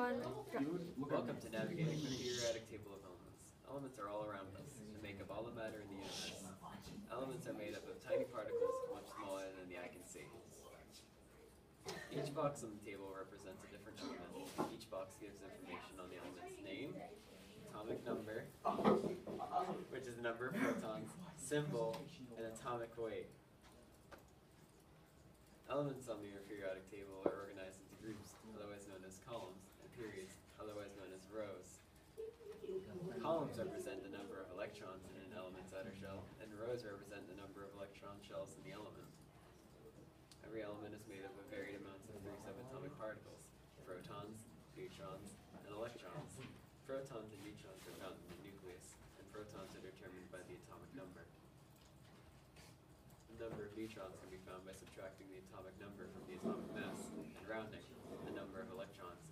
Welcome to navigating the periodic table of elements. Elements are all around us and make up all the matter in the universe. Elements are made up of tiny particles much smaller than the eye can see. Each box on the table represents a different element. Each box gives information on the element's name, atomic number, which is the number of protons, symbol, and atomic weight. Elements on the periodic table are organized represent the number of electrons in an element's outer shell, and rows represent the number of electron shells in the element. Every element is made up of varied amounts of three subatomic particles, protons, neutrons, and electrons. Protons and neutrons are found in the nucleus, and protons are determined by the atomic number. The number of neutrons can be found by subtracting the atomic number from the atomic mass and rounding. The number of electrons